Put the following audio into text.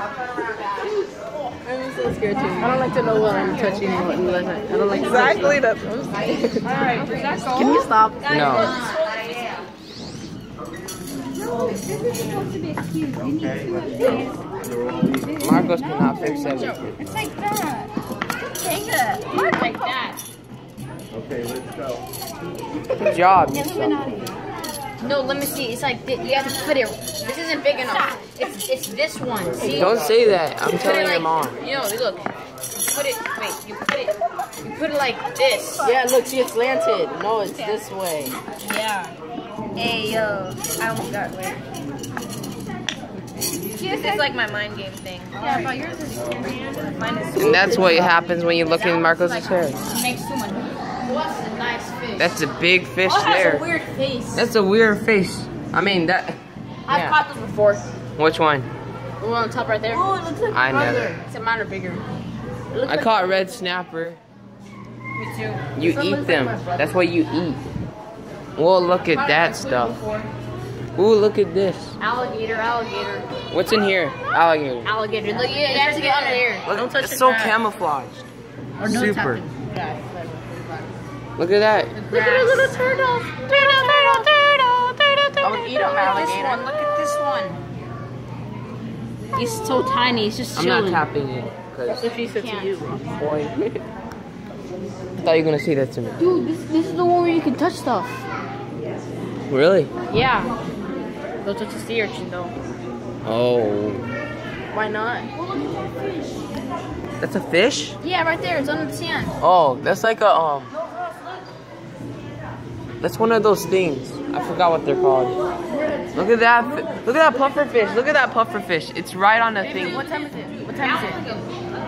I'm so scared too. I don't like to know what I'm touching unless I, I don't like exactly to touch Exactly. stuff. That's Can you stop? No. Marcos cannot fix everything. It's like that. Take it. Mark like that. Okay, let's go. Good job. No, let me see. It's like you have to put it. This isn't big enough. It's it's this one. See? Don't say that. I'm Put telling it your mom. You know, look. You put it. Wait. You put it. You put it like this. Yeah, look, see, it's slanted. No, it's this way. Yeah. Hey yo, I almost got away. This is like my mind game thing. Yeah, but yours is mine is. And that's what happens when you look in Marcos' hair. Makes too much. What's a nice fish? That's a big fish Oh, it has a weird face. That's a weird face. I mean, that. I've yeah. caught this before. Which one? The one on top right there. Oh, it looks like I brother. never. Except mine are bigger. I like- caught red snapper. Me too. You Some eat looks like them. That's what you eat. Well, look at that stuff. Ooh, look at this. Alligator, alligator, What's in here? Alligator. alligator. Look, you you have to get under there. Look, Don't touch it's so grass. camouflaged. Or no Super. tapping. Yeah, like- Look at that. Look at a little turtle. Turtle, turtle, turtle, turtle, turtle. I would eat them, Look this alligator. one. Look at this one. He's so tiny. He's just I'm chilling. not tapping it. Cause If he said to you, boy. I thought you were gonna say that to me. Dude, this, this is the one where you can touch stuff. Really? Yeah. Don't touch the sea urchin though. Oh. Why not? That's a fish? Yeah, right there. It's under the sand. Oh, that's like a um. That's one of those things. I forgot what they're called. Look at that! Look at that puffer fish! Look at that puffer fish! It's right on the thing. What time is it? What time is it?